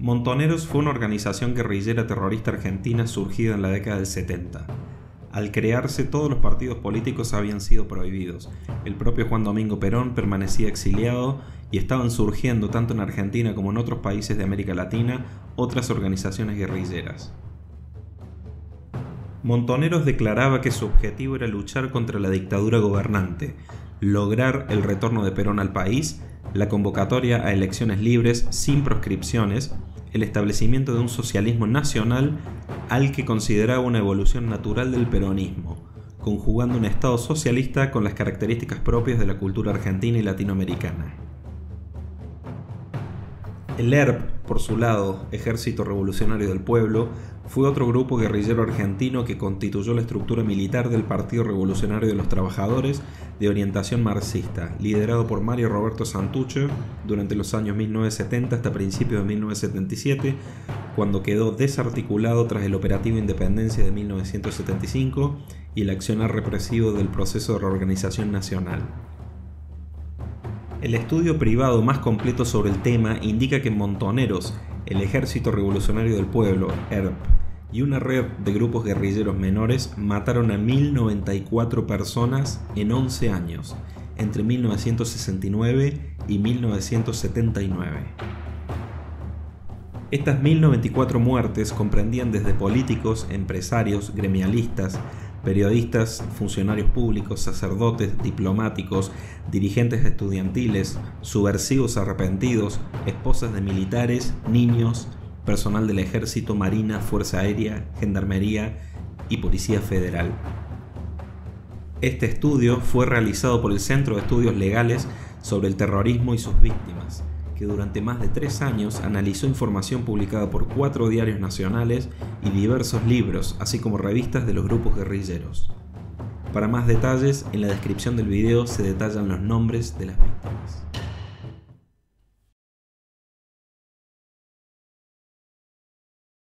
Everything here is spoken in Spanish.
Montoneros fue una organización guerrillera terrorista argentina surgida en la década del 70. Al crearse todos los partidos políticos habían sido prohibidos. El propio Juan Domingo Perón permanecía exiliado y estaban surgiendo tanto en Argentina como en otros países de América Latina otras organizaciones guerrilleras. Montoneros declaraba que su objetivo era luchar contra la dictadura gobernante, lograr el retorno de Perón al país, la convocatoria a elecciones libres sin proscripciones, el establecimiento de un socialismo nacional al que consideraba una evolución natural del peronismo, conjugando un Estado socialista con las características propias de la cultura argentina y latinoamericana. El ERP, por su lado, Ejército Revolucionario del Pueblo, fue otro grupo guerrillero argentino que constituyó la estructura militar del Partido Revolucionario de los Trabajadores de orientación marxista, liderado por Mario Roberto Santucho durante los años 1970 hasta principios de 1977, cuando quedó desarticulado tras el operativo Independencia de 1975 y el accionar represivo del proceso de reorganización nacional. El estudio privado más completo sobre el tema indica que Montoneros, el Ejército Revolucionario del Pueblo, ERP, y una red de grupos guerrilleros menores mataron a 1094 personas en 11 años, entre 1969 y 1979. Estas 1094 muertes comprendían desde políticos, empresarios, gremialistas, periodistas, funcionarios públicos, sacerdotes, diplomáticos, dirigentes estudiantiles, subversivos arrepentidos, esposas de militares, niños, personal del ejército, marina, fuerza aérea, gendarmería y policía federal. Este estudio fue realizado por el Centro de Estudios Legales sobre el Terrorismo y sus Víctimas, que durante más de tres años analizó información publicada por cuatro diarios nacionales y diversos libros, así como revistas de los grupos guerrilleros. Para más detalles, en la descripción del video se detallan los nombres de las víctimas.